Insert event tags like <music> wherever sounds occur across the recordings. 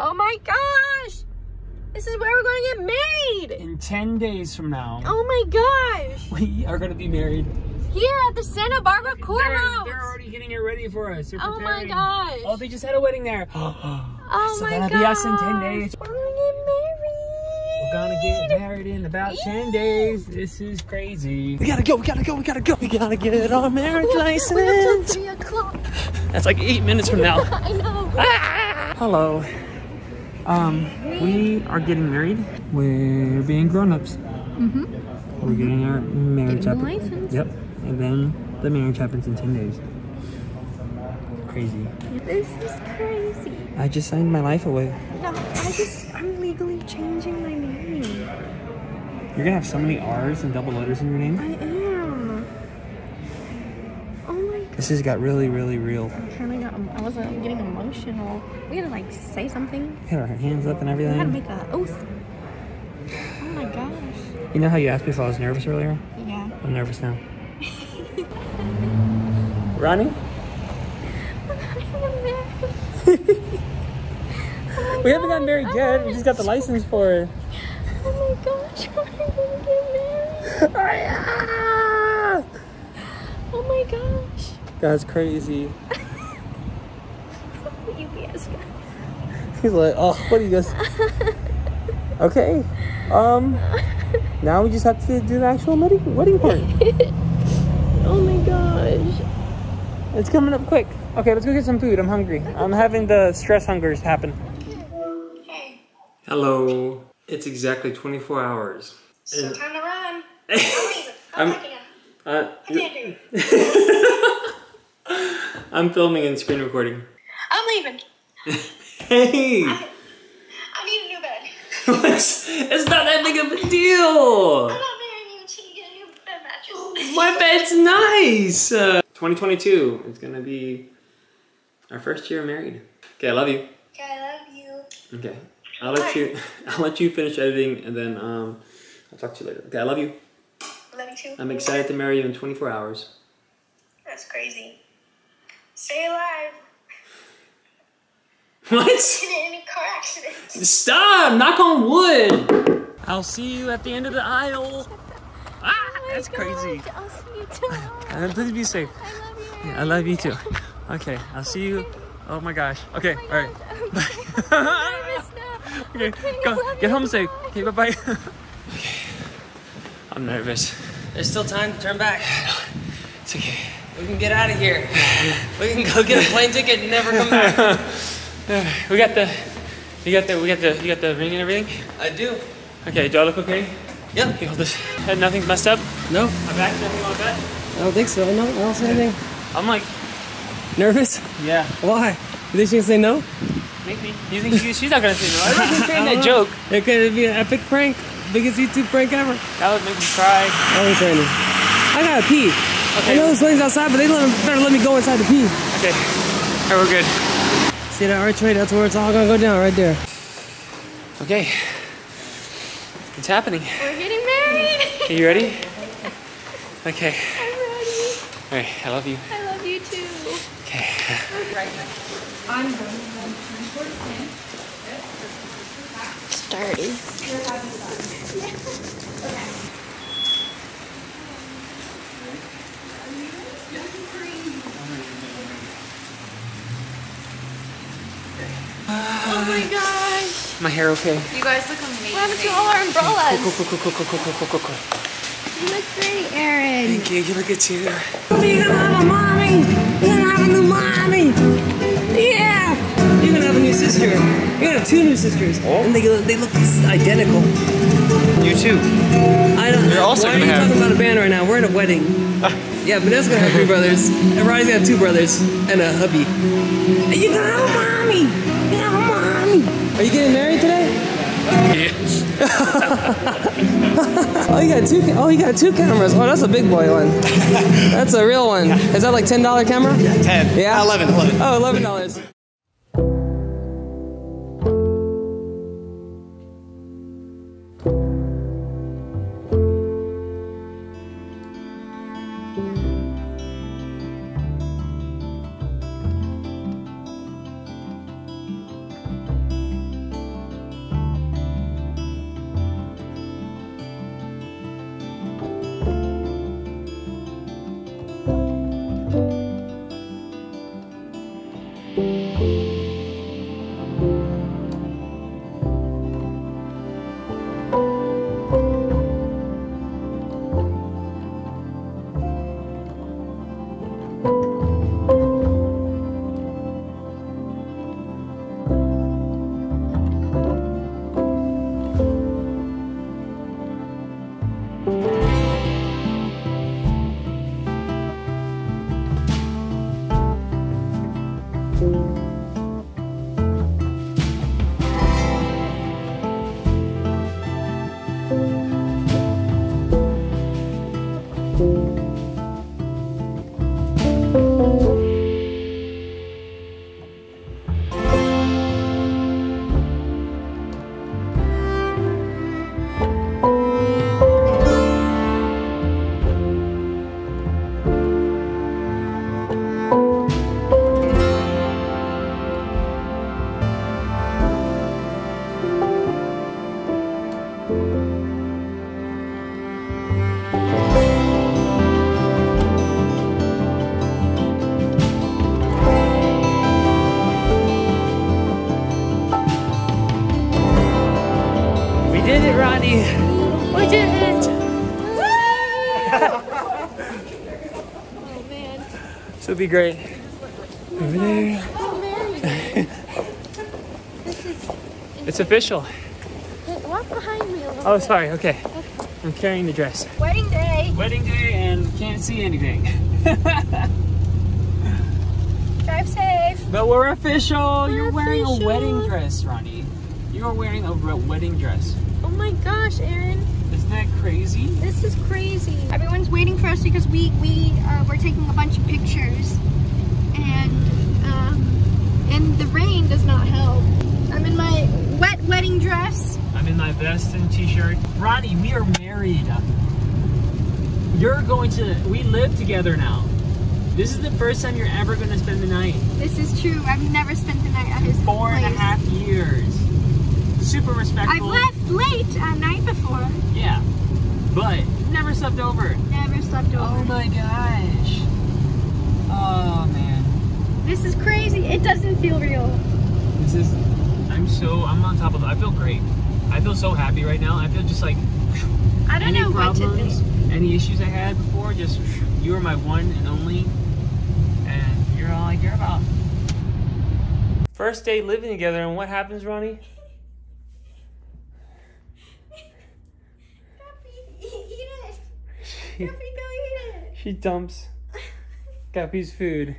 Oh my gosh! This is where we're going to get married! In 10 days from now, Oh my gosh! we are going to be married. Here at the Santa Barbara They're, Courthouse! they're already getting it ready for us. They're Oh my preparing. gosh! Oh, they just had a wedding there. <gasps> Oh so my that'll be us in 10 days. We're gonna get married! We're gonna get married in about 10 days. This is crazy. We gotta go, we gotta go, we gotta go. We gotta get our marriage We have till license. 3 o'clock. That's like eight minutes from now. <laughs> I know. Ah! Hello. Um, we are getting married. We're being grown-ups. Mm-hmm. We're getting our marriage Getting happen- license. Yep. And then the marriage happens in 10 days. Crazy. This is crazy. I just signed my life away. No, I just, I'm legally changing my name. You're gonna have so many R's and double letters in your name. This has got really, really real. I kind of got, I was uh, getting emotional. We had to like say something. We Had our hands up and everything. We had to make a oath. Oh my gosh. You know how you asked me if I was nervous earlier? Yeah. I'm nervous now. <laughs> Roni? <laughs> <laughs> We haven't gotten married yet. We just got the license for it. Oh my gosh, we're gonna get married. Oh my gosh. That's crazy. UPS <laughs> guy. He's like, oh, what do you guys? <laughs> Okay. Um. Now we just have to do the actual wedding wedding part. <laughs> Oh my gosh. It's coming up quick. Okay, let's go get some food. I'm hungry. I'm having the stress hungers happen. Hello. It's exactly 24 hours. So And- time to run. I'm. I'm, I'm- packing up. Uh, I can't do it. I'm filming and screen recording. I'm leaving. <laughs> Hey! I need a new bed. What's, it's not that big of a deal! I'm not marrying you until you get a new bed mattress. <gasps> My bed's nice! Uh, 2022 is gonna be our first year married. Okay, I love you. Okay, I love you. Okay. I'll let you <laughs> I'll let you finish editing and then um I'll talk to you later. Okay, I love you. I love you too. I'm excited to marry you in 24 hours. That's crazy. Stay alive. <laughs> What? Get in any car accidents. Stop! Knock on wood! I'll see you at the end of the aisle. Ah, that's crazy. I'll see you tomorrow. <laughs> Uh, please be safe. I love you. Yeah, I love you too. Okay, I'll see you. Oh my gosh. Okay, all right. <laughs> Bye. Nervous now. okay, go. Get home safe. Okay, bye bye. okay. I'm nervous. There's still time to turn back. <sighs> It's okay. We can get out of here. We can go get a plane ticket and never come back. <laughs> We got the, you got the, we got the, you got the ring and everything. I do. Okay, do I look okay? Yep. Okay, hold this. And nothing's messed up. No, My back, nothing like that. I don't think so. No, I don't say anything. I'm like, Nervous? yeah, Why? You think she can say no? maybe. You think she, she's not gonna say no? <laughs> I think she's saying that joke. It could be an epic prank. Biggest YouTube prank ever. That would make me cry. I was training. I gotta pee. I know this wedding's outside, but they let, better let me go inside to pee. Okay. All right, we're good. See that archway? That's where it's all gonna go down, right there. Okay. It's happening. We're getting married. Are you ready? <laughs> Okay. I'm ready. All right. I love you. I love you too. Okay. <laughs> Started. Oh my gosh. My hair okay? You guys look amazing. What happened to all our umbrellas? Cool, cool, cool, cool, cool, cool, cool, cool, cool. You look great, Aaron. Thank you. You look good too. You're gonna have a mommy. You're gonna have a new mommy. Yeah. You're gonna have a new sister. You're gonna have two new sisters, oh. and they look, they look identical. You too. I don't. You're also why gonna are you have- talking about a band right now? We're at a wedding. <laughs> yeah, Vanessa's gonna have three brothers, and Roni's gonna have two brothers and a hubby. And you're gonna have a mommy. Are you getting married today? Yes. <laughs> Oh, you got two. Oh, you got two cameras. Oh, that's a big boy one. That's a real one. Is that like ten dollar camera? Yeah, 10. Yeah. Uh, 11. 11. Oh, eleven dollars. This would be great. Over there. Mary. this is. It's official. Walk behind me a little. Oh, sorry. Okay. I'm carrying the dress. Wedding day. Wedding day and can't see anything. <laughs> Drive safe. but we're official. You're We're wearing a wedding dress, Roni. You are wearing a re- wedding dress. Oh my gosh, Aaron. Isn't that crazy? This is crazy. Everyone's waiting for us because we we uh, we're taking a bunch of pictures, and um, and the rain does not help. I'm in my wet wedding dress. I'm in my vest and t-shirt. Roni, we are married. You're going to. We live together now. This is the first time you're ever going to spend the night. This is true. I've never spent the night at his Four and a place. half years. Super respectful. I've left late at night before. Yeah, but never slept over. Never slept over. Oh my gosh. Oh man. This is crazy. It doesn't feel real. This is. I'm so. I'm on top of it. I feel great. I feel so happy right now. I feel just like I don't any know what to problems, any issues I had before. Just you are my one and only, and you're all I care about. First day living together, and what happens, Roni? eat it. <laughs> She, go eat it. she dumps Food.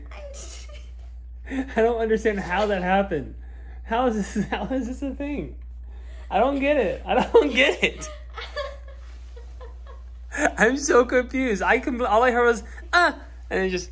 <laughs> I don't understand how that happened. How is this? <laughs> How is this a thing? I don't get it. I don't <laughs> get it. I'm so confused. I can. All I heard was ah, and it just.